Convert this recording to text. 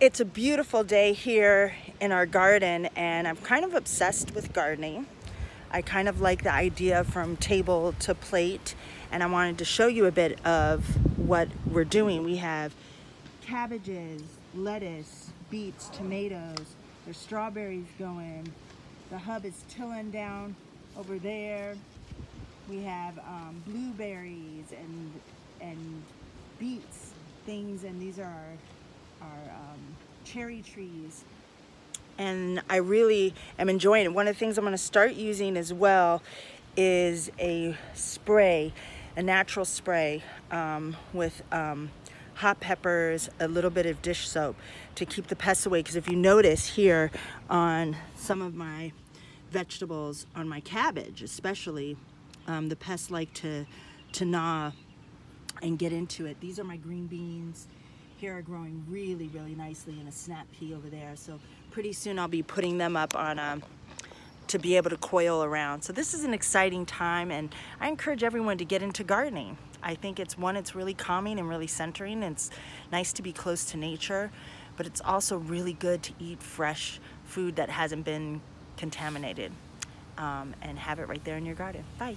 It's a beautiful day here in our garden and I'm kind of obsessed with gardening. I kind of like the idea from table to plate and I wanted to show you a bit of what we're doing. We have cabbages, lettuce, beets, tomatoes, there's strawberries going. The hub is tilling down over there. We have um, blueberries and, and beets things and these are our our um, cherry trees. And I really am enjoying it. One of the things I'm gonna start using as well is a spray, a natural spray um, with um, hot peppers, a little bit of dish soap to keep the pests away. Because if you notice here on some of my vegetables, on my cabbage especially, um, the pests like to, to gnaw and get into it. These are my green beans here are growing really, really nicely in a snap pea over there. So pretty soon I'll be putting them up on a, um, to be able to coil around. So this is an exciting time and I encourage everyone to get into gardening. I think it's one, it's really calming and really centering. It's nice to be close to nature, but it's also really good to eat fresh food that hasn't been contaminated um, and have it right there in your garden. Bye.